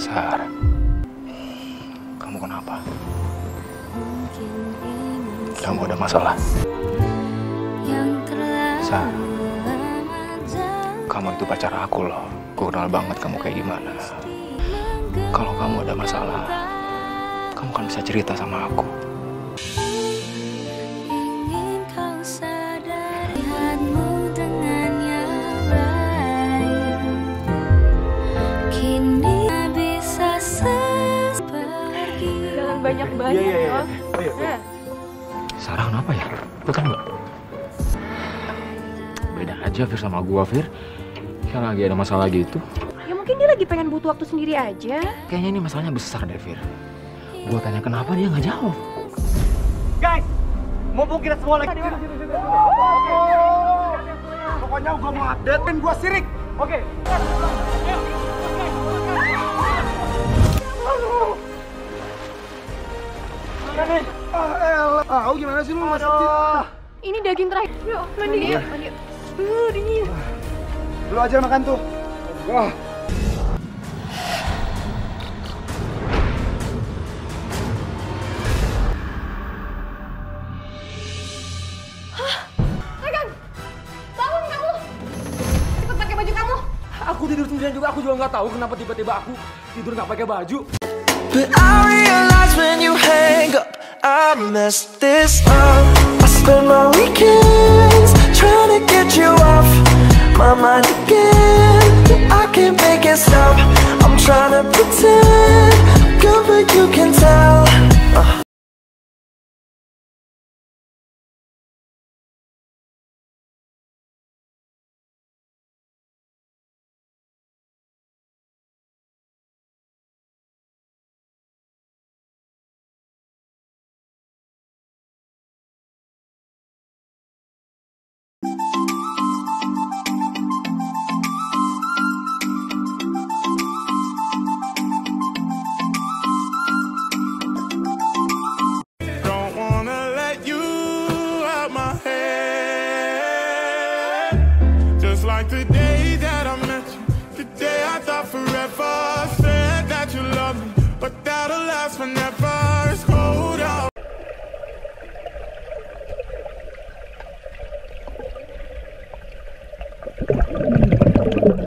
Sarah, kamu kenapa? Kamu ada masalah? Sarah, kamu itu pacar aku loh. Aku kenal banget kamu kayak gimana. Kalau kamu ada masalah, kamu kan bisa cerita sama aku. Banyak-banyak Iya, iya, ya. iya. Nah, Sarah kenapa ya? Lu kan nggak? Beda aja Fir sama gua Fir. Kayak lagi ada masalah gitu. ya mungkin dia lagi pengen butuh waktu sendiri aja. Kayaknya ini masalahnya besar deh Fir. Gua tanya kenapa dia nggak jawab. Guys, mumpung kita semua lagi. Pokoknya gua mau update dan gua sirik. Oke. Ah. Ah, gimana sih lu masih Ini daging terakhir. Yuk, mandi yuk. Mandi. Uh. Lu aja makan tuh. Wah. Aku tidur sendirian juga, aku juga nggak tahu kenapa tiba-tiba aku tidur nggak pakai baju. But I I messed this up. I spend my weekends Just like the day that I met you, the day I thought forever. Said that you love me, but that'll last forever.